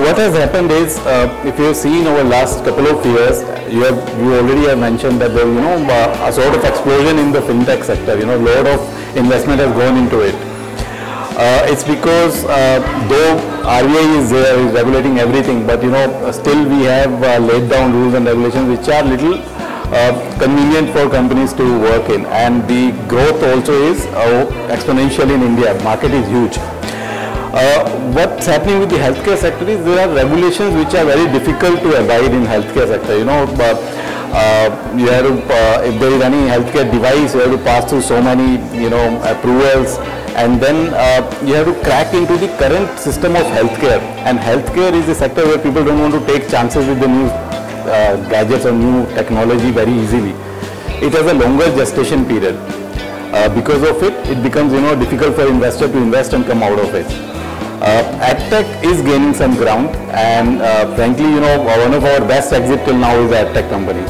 has happened is, uh, if you have seen over the last couple of years, you have you already have mentioned that there, you know, uh, a sort of explosion in the fintech sector. You know, a lot of investment has gone into it. Uh, it's because uh, though RBI is there, is regulating everything, but you know, still we have uh, laid down rules and regulations which are little uh, convenient for companies to work in, and the growth also is uh, exponential in India. Market is huge. Uh, what's happening with the healthcare sector is there are regulations which are very difficult to abide in healthcare sector. You know, but, uh, you have to, uh, if there is any healthcare device, you have to pass through so many, you know, approvals and then uh, you have to crack into the current system of healthcare. And healthcare is a sector where people don't want to take chances with the new uh, gadgets or new technology very easily. It has a longer gestation period. Uh, because of it, it becomes you know difficult for investor to invest and come out of it. Uh, AdTech is gaining some ground and uh, frankly, you know, one of our best exit till now is AdTech companies.